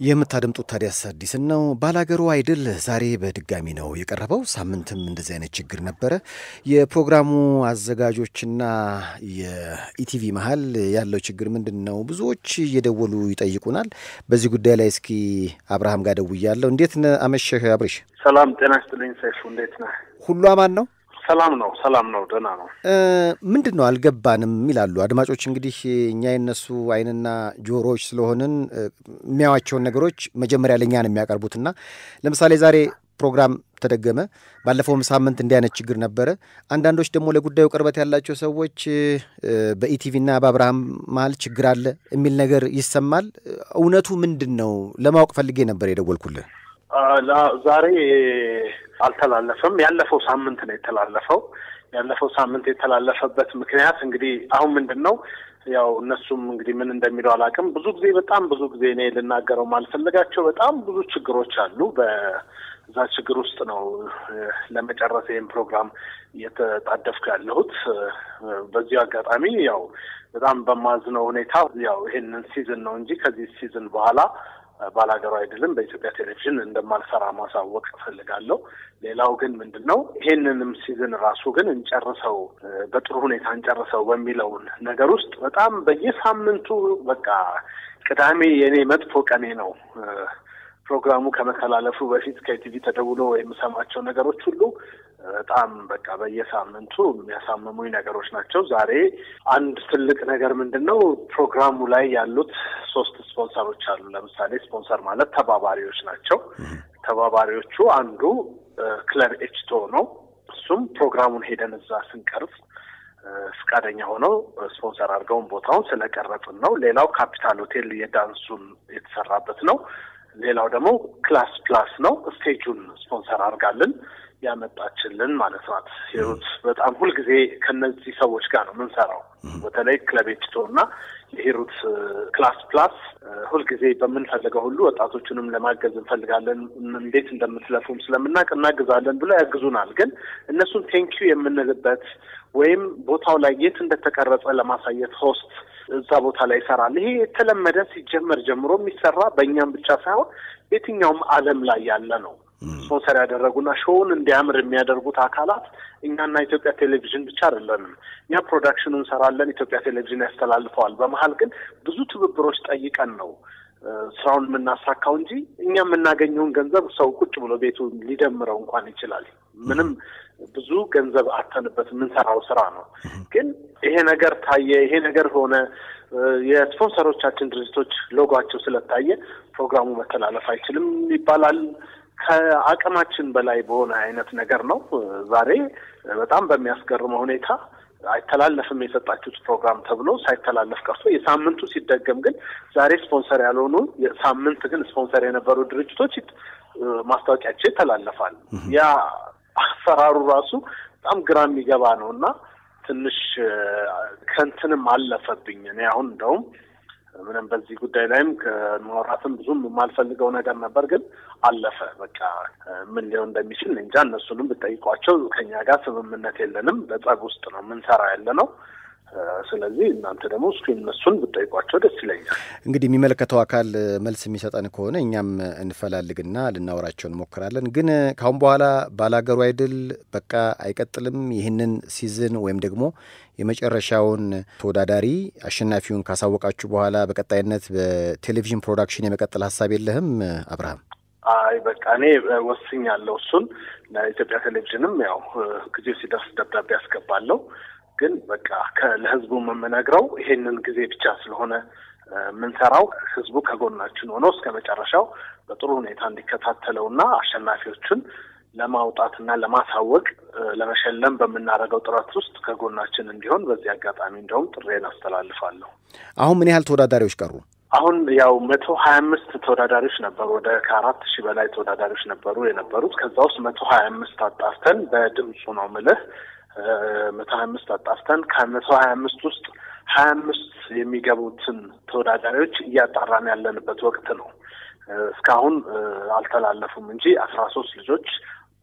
የምታደምጡት ታዲያስ አዲስን ነው። ባላገሩ አይድል ዛሬ በድጋሚ ነው የቀረበው። ሳምንትም እንደዚህ አይነት ችግር ነበረ። የፕሮግራሙ አዘጋጆችና የኢቲቪ መሀል ያለው ችግር ምንድን ነው? ብዙዎች እየደወሉ ይጠይቁናል። በዚህ ጉዳይ ላይ እስኪ አብርሃም ጋር ደውያለሁ። እንዴት አመሸህ አብሬሽ? ሰላም ጤና ይስጥልኝ ሰይፉ፣ እንዴት ነህ? ሁሉ አማን ነው? ሰላም ነው፣ ሰላም ነው፣ ደህና ነው። ምንድን ነው አልገባንም ይላሉ አድማጮች። እንግዲህ እኛ የነሱ አይንና ጆሮዎች ስለሆንን የሚያዩዋቸውን ነገሮች መጀመሪያ ለእኛ ነው የሚያቀርቡትና ለምሳሌ ዛሬ ፕሮግራም ተደገመ። ባለፈውም ሳምንት እንዲህ አይነት ችግር ነበረ። አንዳንዶች ደግሞ ለጉዳዩ ቅርበት ያላቸው ሰዎች በኢቲቪና በአብርሃም መሀል ችግር አለ የሚል ነገር ይሰማል። እውነቱ ምንድን ነው ለማወቅ ፈልጌ ነበር የደወልኩልህ። ዛሬ አልተላለፈም። ያለፈው ሳምንት ነው የተላለፈው። ያለፈው ሳምንት የተላለፈበት ምክንያት እንግዲህ አሁን ምንድን ነው ያው እነሱም እንግዲህ ምን እንደሚለው አላውቅም። ብዙ ጊዜ በጣም ብዙ ጊዜ እኔ ልናገረው ማልፈልጋቸው በጣም ብዙ ችግሮች አሉ። በዛ ችግር ውስጥ ነው ለመጨረስ ይህን ፕሮግራም እየተጣደፍኩ ያለሁት። በዚሁ አጋጣሚ ያው በጣም በማዝነው ሁኔታ ያው ይሄንን season ነው እንጂ ከዚህ season በኋላ ባላገሩ አይድልም በኢትዮጵያ ቴሌቪዥን እንደማልሰራ ማሳወቅ እፈልጋለሁ። ሌላው ግን ምንድን ነው ይሄንንም season ራሱ ግን እንጨርሰው በጥሩ ሁኔታ እንጨርሰው በሚለውን ነገር ውስጥ በጣም በየሳምንቱ በቃ ቅዳሜ የእኔ መጥፎ ቀኔ ነው። ፕሮግራሙ ከመተላለፉ በፊት ከቲቪ ተደውሎ የምሰማቸው ነገሮች ሁሉ በጣም በቃ በየሳምንቱ የሚያሳምሙኝ ነገሮች ናቸው። ዛሬ አንድ ትልቅ ነገር ምንድን ነው ፕሮግራሙ ላይ ያሉት ሶስት ስፖንሰሮች አሉ። ለምሳሌ ስፖንሰር ማለት ተባባሪዎች ናቸው። ተባባሪዎቹ አንዱ Club H2O ነው። እሱም ፕሮግራሙን ሄደን እዛ ስንቀርጽ ፍቃደኛ ሆነው ስፖንሰር አድርገውን ቦታውን ስለቀረጽን ነው። ሌላው ካፒታል ሆቴል የዳንሱን የተሰራበት ነው። ሌላው ደግሞ ክላስ ፕላስ ነው። stage ኡን ስፖንሰር አድርጋልን ያመጣችልን ማለት ናት። ሂሩት በጣም ሁልጊዜ ከነዚህ ሰዎች ጋር ነው የምንሰራው። በተለይ Club H2O እና የሂሩት ክላስ ፕላስ ሁልጊዜ በምንፈልገው ሁሉ ወጣቶቹንም ለማገዝ እንፈልጋለን። እንዴት እንደምትለፉም ስለምናውቅ እናግዛለን ብለው ያግዙናል። ግን እነሱን thank you የምንልበት ወይም ቦታው ላይ የት እንደተቀረጸ ለማሳየት host እዛ ቦታ ላይ ይሰራል። ይሄ የተለመደ ሲጀመር ጀምሮ የሚሰራ በእኛም ብቻ ሳይሆን የትኛውም ዓለም ላይ ያለ ነው። ስፖንሰር ያደረጉና show ን እንዲያምር የሚያደርጉት አካላት እኛና ኢትዮጵያ ቴሌቪዥን ብቻ አይደለንም። እኛ production ኡ እንሰራለን፣ ኢትዮጵያ ቴሌቪዥን ያስተላልፈዋል። በመሀል ግን ብዙ ትብብሮች ጠይቀን ነው ስራውን የምናሳካው እንጂ እኛ የምናገኘውን ገንዘብ ሰው ቁጭ ብሎ ቤቱ ሊደምረው እንኳን ይችላል። ምንም ብዙ ገንዘብ አጥተንበት የምንሰራው ስራ ነው። ግን ይሄ ነገር ታየ፣ ይሄ ነገር ሆነ፣ የስፖንሰሮቻችን ድርጅቶች ሎጓቸው ስለታየ ፕሮግራሙ መተላለፍ አይችልም ይባላል። ከአቅማችን በላይ በሆነ አይነት ነገር ነው። ዛሬ በጣም በሚያስገርመው ሁኔታ አይተላለፍም የሰጣችሁት ፕሮግራም ተብሎ ሳይተላለፍ ቀርቶ የሳምንቱ ሲደገም ግን ዛሬ ስፖንሰር ያልሆኑ ሳምንት ግን ስፖንሰር የነበሩ ድርጅቶች ማስታወቂያቸው ይተላለፋል። ያ አሰራሩ ራሱ በጣም ግራ የሚገባ ነው እና ትንሽ ከንትንም አለፈብኝ። እኔ አሁን እንደውም ምንም በዚህ ጉዳይ ላይም ከማውራትም ብዙም የማልፈልገው ነገር ነበር፣ ግን አለፈ። በቃ ምን ሊሆን እንደሚችል እንጃ። እነሱንም ብጠይቋቸው ከኛ ጋር ስምምነት የለንም፣ በጸብ ውስጥ ነው የምንሰራ ያለ ነው። ስለዚህ እናንተ ደግሞ እስኪ እነሱን ብጠይቋቸው ደስ ይለኛል። እንግዲህ የሚመለከተው አካል መልስ የሚሰጠን ከሆነ እኛም እንፈላልግና ልናወራቸው እንሞክራለን። ግን ካሁን በኋላ ባላገሩ አይድል በቃ አይቀጥልም። ይህንን season ወይም ደግሞ የመጨረሻውን ተወዳዳሪ አሸናፊውን ካሳወቃችሁ በኋላ በቀጣይነት በቴሌቪዥን production የመቀጠል ሀሳብ የለህም አብርሃም? አይ በቃ እኔ ወስኛለሁ። እሱን ለኢትዮጵያ ቴሌቪዥንም ያው ጊዜው ሲደርስ ደብዳቤ ያስገባለሁ። ግን በቃ ለህዝቡ የምነግረው ይሄንን ጊዜ ብቻ ስለሆነ የምንሰራው ህዝቡ ከጎናችን ሆኖ እስከ መጨረሻው በጥሩ ሁኔታ እንዲከታተለውና አሸናፊዎቹን ለማውጣትና ለማሳወቅ ለመሸለም በምናደርገው ጥረት ውስጥ ከጎናችን እንዲሆን በዚህ አጋጣሚ እንደውም ጥሬን አስተላልፋለሁ። አሁን ምን ያህል ተወዳዳሪዎች ቀሩ? አሁን ያው መቶ ሀያ አምስት ተወዳዳሪዎች ነበሩ። ወደ ከአራት ሺህ በላይ ተወዳዳሪዎች ነበሩ የነበሩት። ከዛ ውስጥ መቶ ሀያ አምስት አጣፍተን በድምፁ ነው ምልህ መቶ ሀያ አምስት አጣፍተን ከመቶ ሀያ አምስት ውስጥ ሀያ አምስት የሚገቡትን ተወዳዳሪዎች እያጣራን ያለንበት ወቅት ነው። እስካሁን አልተላለፉም እንጂ አስራ ሶስት ልጆች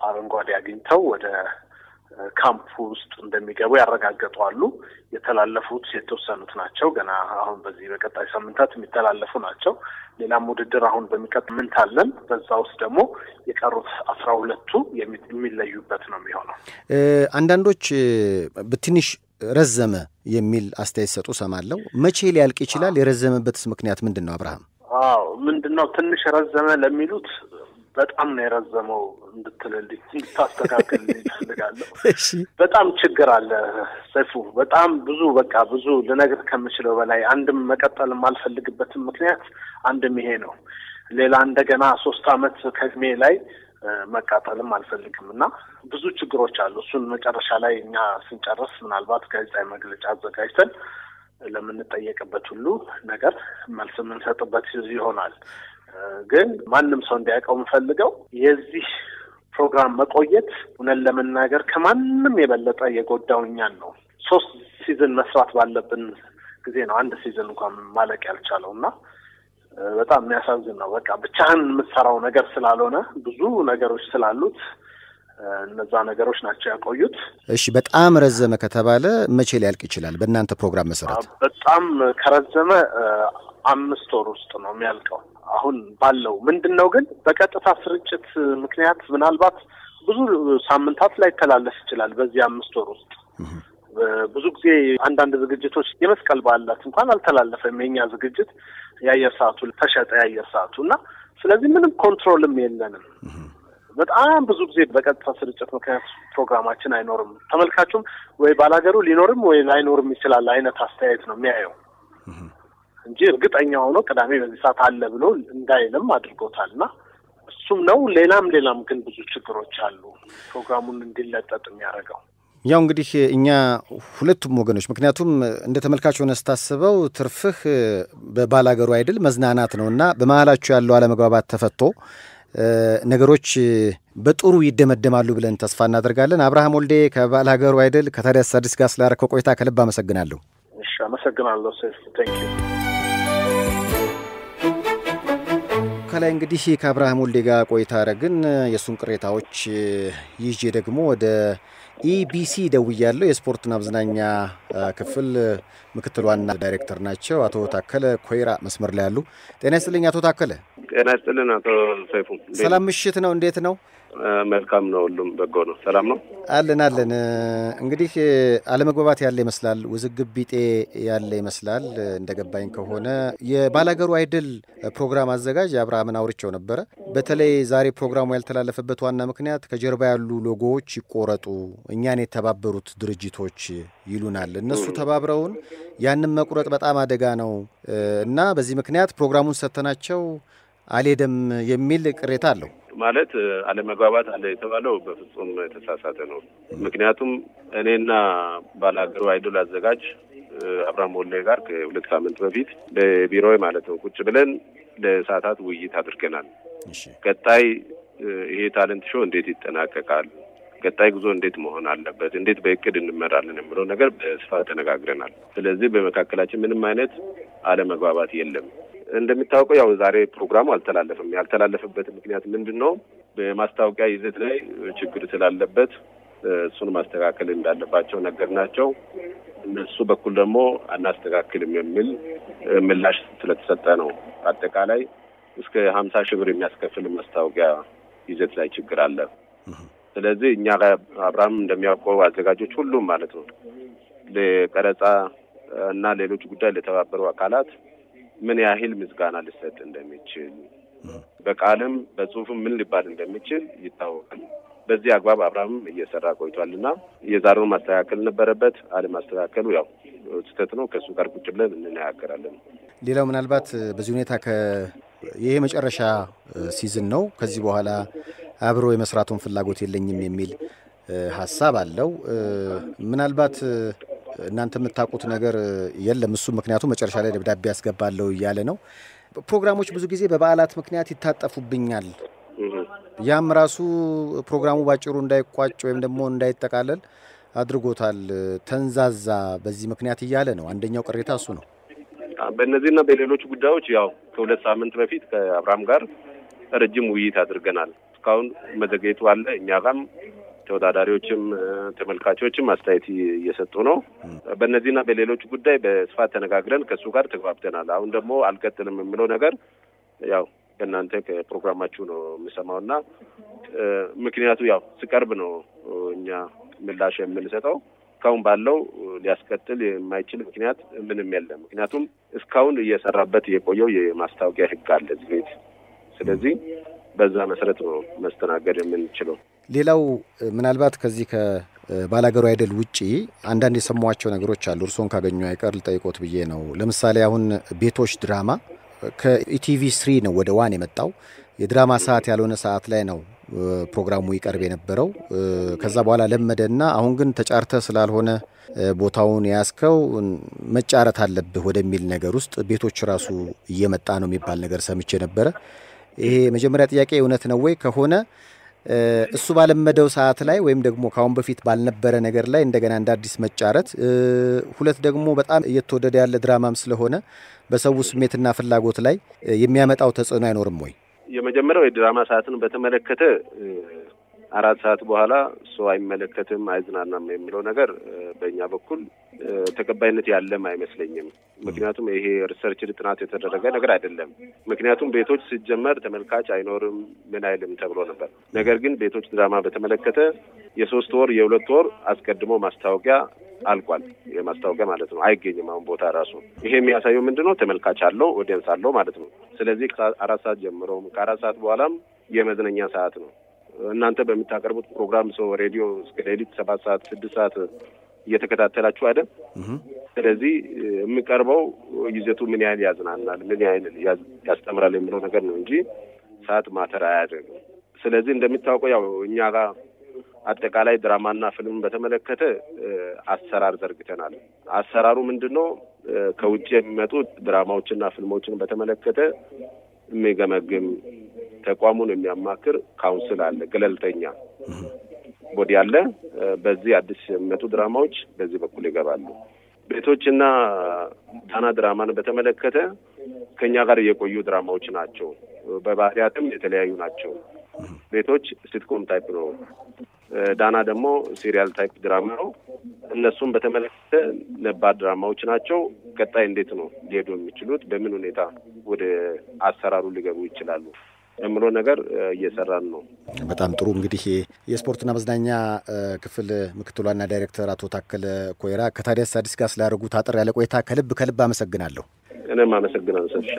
አረንጓዴ አግኝተው ወደ ካምፕ ውስጥ እንደሚገቡ ያረጋገጡ አሉ። የተላለፉት የተወሰኑት ናቸው። ገና አሁን በዚህ በቀጣይ ሳምንታት የሚተላለፉ ናቸው። ሌላም ውድድር አሁን በሚቀጥል ምንት አለን። በዛ ውስጥ ደግሞ የቀሩት አስራ ሁለቱ የሚለዩበት ነው የሚሆነው። አንዳንዶች በትንሽ ረዘመ የሚል አስተያየት ሰጡ ሰማለሁ። መቼ ሊያልቅ ይችላል? የረዘመበትስ ምክንያት ምንድን ነው? አብርሃም አዎ ምንድን ነው ትንሽ ረዘመ ለሚሉት በጣም ነው የረዘመው እንድትልልኝ እንድታስተካክል ይፈልጋለሁ። በጣም ችግር አለ ሰይፉ፣ በጣም ብዙ በቃ ብዙ ልነግር ከምችለው በላይ አንድም መቀጠል የማልፈልግበትም ምክንያት አንድም ይሄ ነው። ሌላ እንደገና ሶስት አመት ከእድሜ ላይ መቃጠልም አልፈልግም እና ብዙ ችግሮች አሉ። እሱን መጨረሻ ላይ እኛ ስንጨርስ ምናልባት ጋዜጣዊ መግለጫ አዘጋጅተን ለምንጠየቅበት ሁሉ ነገር መልስ የምንሰጥበት ይሆናል። ግን ማንም ሰው እንዲያውቀው የምፈልገው የዚህ ፕሮግራም መቆየት እውነት ለመናገር ከማንም የበለጠ የጎዳው እኛን ነው። ሶስት season መስራት ባለብን ጊዜ ነው አንድ season እንኳን ማለቅ ያልቻለው እና በጣም የሚያሳዝን ነው። በቃ ብቻህን የምትሰራው ነገር ስላልሆነ ብዙ ነገሮች ስላሉት እነዛ ነገሮች ናቸው ያቆዩት። እሺ፣ በጣም ረዘመ ከተባለ መቼ ሊያልቅ ይችላል? በእናንተ ፕሮግራም መሰረት በጣም ከረዘመ አምስት ወር ውስጥ ነው የሚያልቀው። አሁን ባለው ምንድን ነው ግን በቀጥታ ስርጭት ምክንያት ምናልባት ብዙ ሳምንታት ላይ ይተላለፍ ይችላል። በዚህ አምስት ወር ውስጥ ብዙ ጊዜ አንዳንድ ዝግጅቶች የመስቀል በዓላት እንኳን አልተላለፈም። የኛ ዝግጅት የአየር ሰዓቱ ተሸጠ፣ የአየር ሰዓቱ እና ስለዚህ ምንም control ም የለንም። በጣም ብዙ ጊዜ በቀጥታ ስርጭት ምክንያት ፕሮግራማችን አይኖርም። ተመልካቹም ወይ ባላገሩ ሊኖርም ወይ ላይኖርም ይችላል አይነት አስተያየት ነው የሚያየው እንጂ እርግጠኛ ሆኖ ቅዳሜ በዚህ ሰዓት አለ ብሎ እንዳይልም አድርጎታል እና እሱም ነው። ሌላም ሌላም ግን ብዙ ችግሮች አሉ ፕሮግራሙን እንዲለጠጥ የሚያደርገው። ያው እንግዲህ እኛ ሁለቱም ወገኖች ምክንያቱም እንደ ተመልካች ሆነ ስታስበው ትርፍህ በባላገሩ አይድል መዝናናት ነው እና በመሀላችሁ ያለው አለመግባባት ተፈቶ ነገሮች በጥሩ ይደመደማሉ ብለን ተስፋ እናደርጋለን። አብርሃም ወልዴ ከባላገሩ አይድል ከታዲያስ አዲስ ጋር ስላደረከው ቆይታ ከልብ አመሰግናለሁ። እሺ፣ አመሰግናለሁ ከላይ እንግዲህ ከአብርሃም ወልዴ ጋር ቆይታ አረግን። የእሱን ቅሬታዎች ይዤ ደግሞ ወደ ኢቢሲ ደውያለሁ። የስፖርትና መዝናኛ ክፍል ምክትል ዋና ዳይሬክተር ናቸው አቶ ታከለ ኮይራ መስመር ላይ ያሉ። ጤና ይስጥልኝ አቶ ታከለ። ጤና ይስጥልን አቶ ሰይፉ። ሰላም ምሽት ነው፣ እንዴት ነው? መልካም ነው፣ ሁሉም በጎ ነው፣ ሰላም ነው። አለን አለን። እንግዲህ አለመግባባት ያለ ይመስላል፣ ውዝግብ ቢጤ ያለ ይመስላል። እንደገባኝ ከሆነ የባላገሩ አይድል ፕሮግራም አዘጋጅ አብርሃምን አውርቼው ነበረ። በተለይ ዛሬ ፕሮግራሙ ያልተላለፈበት ዋና ምክንያት ከጀርባ ያሉ ሎጎዎች ይቆረጡ፣ እኛን የተባበሩት ድርጅቶች ይሉናል። እነሱ ተባብረውን ያንን መቁረጥ በጣም አደጋ ነው እና በዚህ ምክንያት ፕሮግራሙን ሰተናቸው አልሄደም የሚል ቅሬታ አለው። ማለት አለመግባባት አለ የተባለው በፍጹም የተሳሳተ ነው። ምክንያቱም እኔና ባላገሩ አይዶል አዘጋጅ አብርሃም ወልዴ ጋር ከሁለት ሳምንት በፊት በቢሮ ማለት ነው ቁጭ ብለን ለሰዓታት ውይይት አድርገናል። ቀጣይ ይሄ ታለንት ሾው እንዴት ይጠናቀቃል፣ ቀጣይ ጉዞ እንዴት መሆን አለበት፣ እንዴት በእቅድ እንመራለን የሚለው ነገር በስፋት ተነጋግረናል። ስለዚህ በመካከላችን ምንም አይነት አለመግባባት የለም። እንደሚታወቀው ያው ዛሬ ፕሮግራሙ አልተላለፈም። ያልተላለፈበት ምክንያት ምንድን ነው? በማስታወቂያ ይዘት ላይ ችግር ስላለበት እሱን ማስተካከል እንዳለባቸው ነገር ናቸው። እነሱ በኩል ደግሞ አናስተካክልም የሚል ምላሽ ስለተሰጠ ነው። አጠቃላይ እስከ ሀምሳ ሺህ ብር የሚያስከፍል ማስታወቂያ ይዘት ላይ ችግር አለ። ስለዚህ እኛ አብርሃም እንደሚያውቀው አዘጋጆች ሁሉም ማለት ነው ለቀረጻ እና ሌሎች ጉዳይ ለተባበሩ አካላት ምን ያህል ምስጋና ሊሰጥ እንደሚችል በቃልም በጽሁፍም ምን ሊባል እንደሚችል ይታወቃል። በዚህ አግባብ አብርሃምም እየሰራ ቆይቷል እና የዛሬውን ማስተካከል ነበረበት። አለማስተካከሉ ያው ስህተት ነው። ከእሱ ጋር ቁጭ ብለን እንነጋገራለን። ሌላው ምናልባት በዚህ ሁኔታ ይሄ መጨረሻ ሲዝን ነው፣ ከዚህ በኋላ አብሮ የመስራቱን ፍላጎት የለኝም የሚል ሀሳብ አለው። ምናልባት እናንተ የምታውቁት ነገር የለም እሱ ምክንያቱም መጨረሻ ላይ ደብዳቤ ያስገባለሁ እያለ ነው። ፕሮግራሞች ብዙ ጊዜ በበዓላት ምክንያት ይታጠፉብኛል። ያም ራሱ ፕሮግራሙ ባጭሩ እንዳይቋጭ ወይም ደግሞ እንዳይጠቃለል አድርጎታል። ተንዛዛ በዚህ ምክንያት እያለ ነው። አንደኛው ቅሬታ እሱ ነው። በእነዚህና በሌሎች ጉዳዮች ያው ከሁለት ሳምንት በፊት ከአብርሃም ጋር ረጅም ውይይት አድርገናል። እስካሁን መዘግየቱ አለ። እኛ ጋም ተወዳዳሪዎችም ተመልካቾችም አስተያየት እየሰጡ ነው። በእነዚህና በሌሎች ጉዳይ በስፋት ተነጋግረን ከእሱ ጋር ተግባብተናል። አሁን ደግሞ አልቀጥልም የሚለው ነገር ያው ከእናንተ ከፕሮግራማችሁ ነው የምሰማው እና ምክንያቱ ያው ስቀርብ ነው እኛ ምላሽ የምንሰጠው። እስካሁን ባለው ሊያስቀጥል የማይችል ምክንያት ምንም የለም። ምክንያቱም እስካሁን እየሰራበት የቆየው የማስታወቂያ ሕግ አለ እዚህ ቤት። ስለዚህ በዛ መሰረት ነው መስተናገድ የምንችለው። ሌላው ምናልባት ከዚህ ከባላገሩ አይድል ውጪ አንዳንድ የሰሟቸው ነገሮች አሉ። እርስዎን ካገኙ አይቀር ልጠይቆት ብዬ ነው። ለምሳሌ አሁን ቤቶች ድራማ ከኢቲቪ three ነው ወደ one የመጣው። የድራማ ሰዓት ያልሆነ ሰዓት ላይ ነው ፕሮግራሙ ይቀርብ የነበረው። ከዛ በኋላ ለመደና አሁን ግን ተጫርተ ስላልሆነ ቦታውን የያዝከው መጫረት አለብህ ወደሚል ነገር ውስጥ ቤቶች ራሱ እየመጣ ነው የሚባል ነገር ሰምቼ ነበረ። ይሄ መጀመሪያ ጥያቄ እውነት ነው ወይ? ከሆነ እሱ ባለመደው ሰዓት ላይ ወይም ደግሞ ከአሁን በፊት ባልነበረ ነገር ላይ እንደገና እንደ አዲስ መጫረት፣ ሁለት ደግሞ በጣም እየተወደደ ያለ ድራማም ስለሆነ በሰው ስሜትና ፍላጎት ላይ የሚያመጣው ተጽዕኖ አይኖርም ወይ? የመጀመሪያው የድራማ ሰዓትን በተመለከተ አራት ሰዓት በኋላ ሰው አይመለከትም፣ አይዝናናም የሚለው ነገር በእኛ በኩል ተቀባይነት ያለም አይመስለኝም። ምክንያቱም ይሄ research ጥናት የተደረገ ነገር አይደለም። ምክንያቱም ቤቶች ሲጀመር ተመልካች አይኖርም ምን አይልም ተብሎ ነበር። ነገር ግን ቤቶች ድራማ በተመለከተ የሶስት ወር የሁለት ወር አስቀድሞ ማስታወቂያ አልቋል። የማስታወቂያ ማለት ነው አይገኝም አሁን ቦታ ራሱ። ይሄ የሚያሳየው ምንድን ነው? ተመልካች አለው audience አለው ማለት ነው። ስለዚህ አራት ሰዓት ጀምሮም ከአራት ሰዓት በኋላም የመዝናኛ ሰዓት ነው። እናንተ በምታቀርቡት ፕሮግራም ሰው ሬዲዮ እስከ ሌሊት ሰባት ሰዓት ስድስት ሰዓት እየተከታተላችሁ አይደል? ስለዚህ የሚቀርበው ይዘቱ ምን ያህል ያዝናናል፣ ምን ያህል ያስተምራል የሚለው ነገር ነው እንጂ ሰዓት ማተር አያደርግም። ስለዚህ እንደሚታወቀው ያው እኛ ጋር አጠቃላይ ድራማና ፊልም በተመለከተ አሰራር ዘርግተናል። አሰራሩ ምንድን ነው? ከውጭ የሚመጡ ድራማዎችና ፊልሞችን በተመለከተ የሚገመግም ተቋሙን የሚያማክር council አለ፣ ገለልተኛ body አለ። በዚህ አዲስ የሚመጡ ድራማዎች በዚህ በኩል ይገባሉ። ቤቶችና ዳና ድራማን በተመለከተ ከኛ ጋር የቆዩ ድራማዎች ናቸው። በባህሪያትም የተለያዩ ናቸው። ቤቶች sitcom type ነው። ዳና ደግሞ serial type ድራማ ነው። እነሱም በተመለከተ ነባር ድራማዎች ናቸው። ቀጣይ እንዴት ነው ሊሄዱ የሚችሉት? በምን ሁኔታ ወደ አሰራሩ ሊገቡ ይችላሉ የምለው ነገር እየሰራን ነው። በጣም ጥሩ። እንግዲህ የስፖርትና መዝናኛ ክፍል ምክትል ዋና ዳይሬክተር አቶ ታከለ ኮይራ ከታዲያስ አዲስ ጋር ስላደረጉት አጠር ያለ ቆይታ ከልብ ከልብ አመሰግናለሁ። እኔም አመሰግናለሁ ሰይፍሻ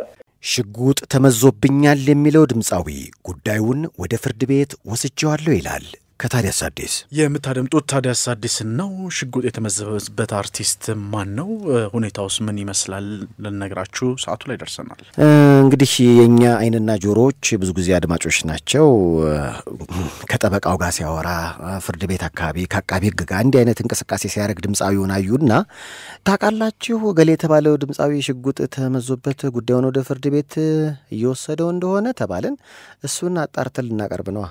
ሽጉጥ ተመዞብኛል የሚለው ድምፃዊ ጉዳዩን ወደ ፍርድ ቤት ወስጄዋለሁ ይላል። ከታዲያስ አዲስ የምታደምጡት ታዲያስ አዲስን ነው። ሽጉጥ የተመዘበበት አርቲስት ማን ነው? ሁኔታውስ ምን ይመስላል? ልነግራችሁ ሰዓቱ ላይ ደርሰናል። እንግዲህ የእኛ አይንና ጆሮዎች ብዙ ጊዜ አድማጮች ናቸው። ከጠበቃው ጋር ሲያወራ ፍርድ ቤት አካባቢ ከአቃቢ ሕግ ጋር እንዲህ አይነት እንቅስቃሴ ሲያደርግ ድምፃዊውን አዩና ታውቃላችሁ፣ እገሌ የተባለው ድምፃዊ ሽጉጥ ተመዞበት ጉዳዩን ወደ ፍርድ ቤት እየወሰደው እንደሆነ ተባልን። እሱን አጣርተን ልናቀርብ ነዋ።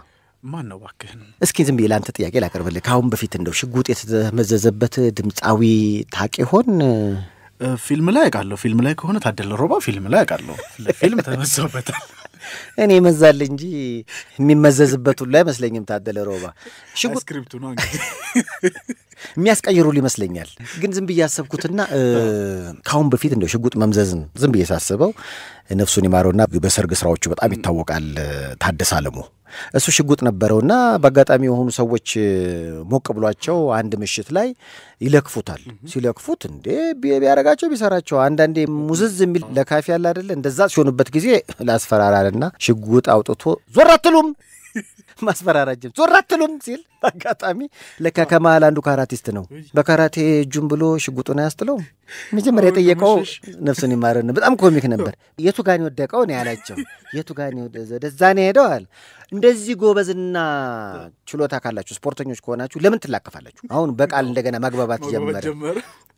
ማን ነው ባክህን? እስኪ ዝም ብዬ ለአንተ ጥያቄ ላቀርብልህ። ከአሁን በፊት እንደው ሽጉጥ የተመዘዘበት ድምፃዊ ታውቅ ይሆን? ፊልም ላይ አውቃለሁ። ፊልም ላይ ከሆነ ታደለ ሮባ ፊልም ላይ አውቃለሁ። ፊልም ተመዘውበታል። እኔ መዛል እንጂ የሚመዘዝበት ሁሉ አይመስለኝም። ታደለ ሮባ ሽጉጥ script ኡ ነው የሚያስቀይሩል ይመስለኛል። ግን ዝም ብዬ ያሰብኩትና ከአሁን በፊት እንደው ሽጉጥ መምዘዝን ዝም ብዬ ሳስበው ነፍሱን ይማረውና በሰርግ ስራዎቹ በጣም ይታወቃል ታደሰ አለሙ። እሱ ሽጉጥ ነበረውና በአጋጣሚ የሆኑ ሰዎች ሞቅ ብሏቸው አንድ ምሽት ላይ ይለክፉታል። ሲለክፉት እንዴ ቢያረጋቸው ቢሰራቸው አንዳንዴ ሙዝዝ የሚል ለካፊ ያለ አይደለ? እንደዛ ሲሆኑበት ጊዜ ላስፈራራልና ሽጉጥ አውጥቶ ዞር አትሉም ማስፈራራት ጀመረ። ዞር አትሉም ሲል አጋጣሚ ለካ ከመሀል አንዱ ካራቲስት ነው። በካራቴ እጁን ብሎ ሽጉጡን አያስጥለውም። መጀመሪያ የጠየቀው ነፍሱን ይማረን በጣም ኮሚክ ነበር። የቱ ጋን የወደቀው ነው ያላቸው። የቱ ጋን ወደዛ ነው ሄደዋል። እንደዚህ ጎበዝና ችሎታ ካላችሁ ስፖርተኞች ከሆናችሁ ለምን ትላቀፋላችሁ? አሁን በቃል እንደገና ማግባባት ጀመረ።